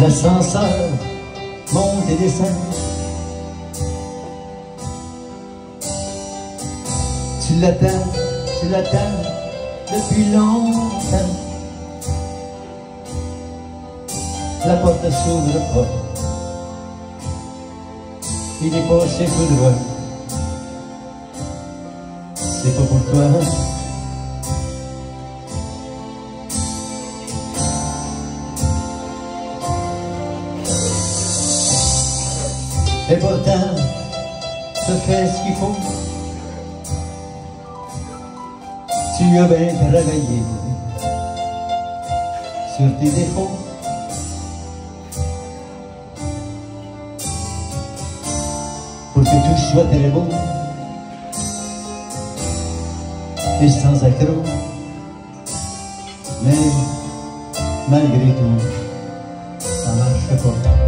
L'ascenseur monte et descend. Tu l'attends, tu l'attends depuis longtemps. La porte s'ouvre pas. Il est passé tout droit. C'est pas pour toi. Et pourtant, tu fais ce qu'il faut. Tu as bien travaillé sur tes défauts. Pour que tout soit très beau et sans accroc. Mais malgré tout, ça marche pas.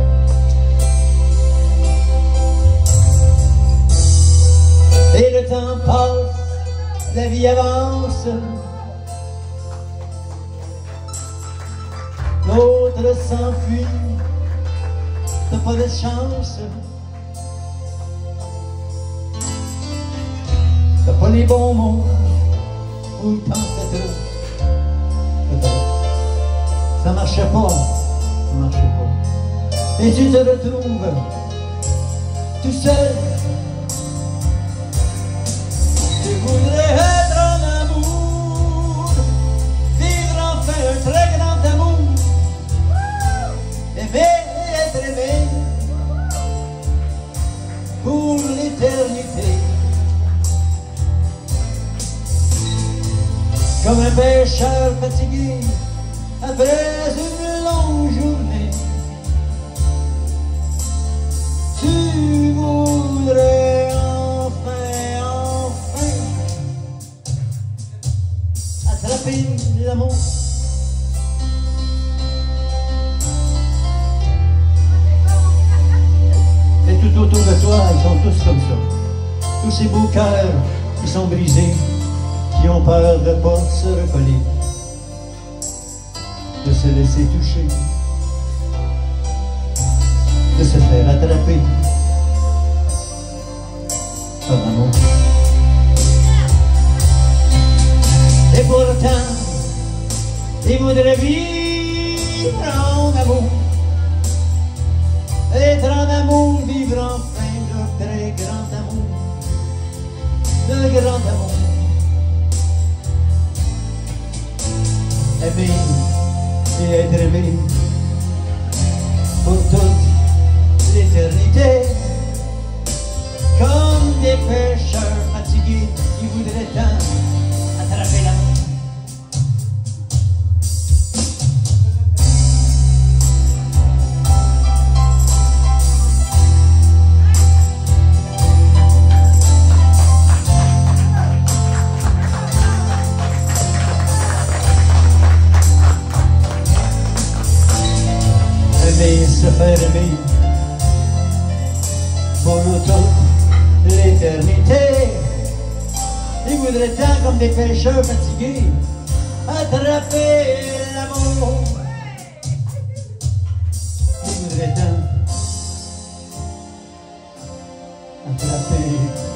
La vie avance. L'autre s'enfuit, t'as pas de chance. T'as pas les bons mots, ou. Peut-être. Ça marchait pas, ça marchait pas. Et tu te retrouves tout seul Comme un pêcheur fatigué après une tous comme ça. Tous ces beaux cœurs qui sont brisés, qui ont peur de pas se recoller, de se laisser toucher, de se faire attraper par l'amour. Et pourtant, il voudrait vivre en amour. Être en amour, vivre et être aimé pour toute l'éternité. Comme des pêcheurs pour toute l'éternité. Ils voudraient tant, comme des pêcheurs fatigués, attraper l'amour. Ils voudraient tant attraper